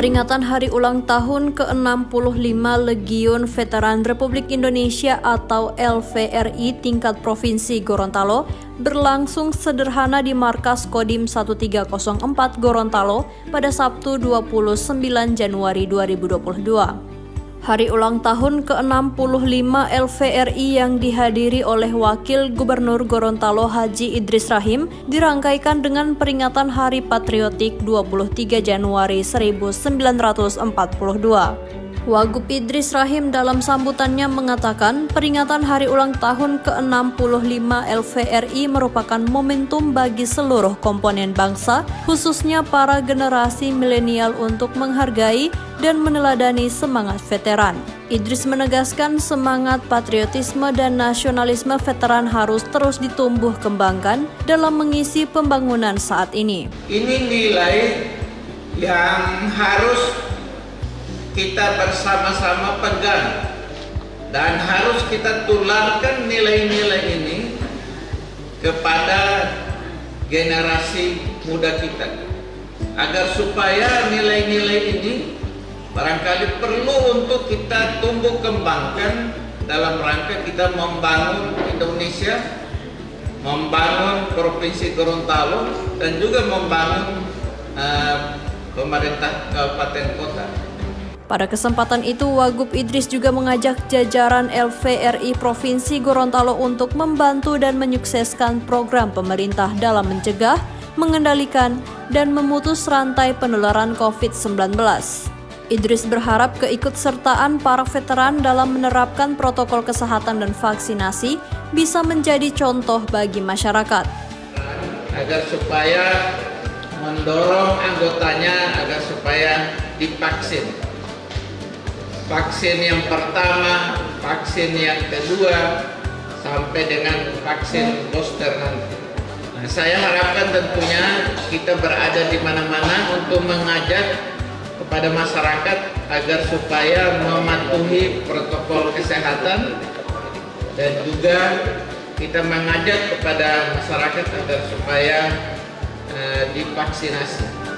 Peringatan hari ulang tahun ke-65 Legiun Veteran Republik Indonesia atau LVRI tingkat Provinsi Gorontalo berlangsung sederhana di markas Kodim 1304 Gorontalo pada Sabtu 29 Januari 2022. Hari ulang tahun ke-65 LVRI yang dihadiri oleh Wakil Gubernur Gorontalo Haji Idris Rahim dirangkaikan dengan peringatan Hari Patriotik 23 Januari 1942. Wagub Idris Rahim dalam sambutannya mengatakan peringatan hari ulang tahun ke-65 LVRI merupakan momentum bagi seluruh komponen bangsa, khususnya para generasi milenial untuk menghargai dan meneladani semangat veteran. Idris menegaskan semangat patriotisme dan nasionalisme veteran harus terus ditumbuh kembangkan dalam mengisi pembangunan saat ini. Ini nilai yang harus kita bersama-sama pegang. Dan harus kita tularkan nilai-nilai ini kepada generasi muda kita. Agar supaya nilai-nilai ini barangkali perlu untuk kita tumbuh kembangkan dalam rangka kita membangun Indonesia membangun Provinsi Gorontalo dan juga membangun uh, pemerintah kabupaten kota pada kesempatan itu, Wagub Idris juga mengajak jajaran LVRI Provinsi Gorontalo untuk membantu dan menyukseskan program pemerintah dalam mencegah, mengendalikan, dan memutus rantai penularan COVID-19. Idris berharap keikutsertaan para veteran dalam menerapkan protokol kesehatan dan vaksinasi bisa menjadi contoh bagi masyarakat. Agar supaya mendorong anggotanya agar supaya divaksin vaksin yang pertama, vaksin yang kedua, sampai dengan vaksin booster nanti. Nah, saya harapkan tentunya kita berada di mana-mana untuk mengajak kepada masyarakat agar supaya mematuhi protokol kesehatan dan juga kita mengajak kepada masyarakat agar supaya uh, divaksinasi.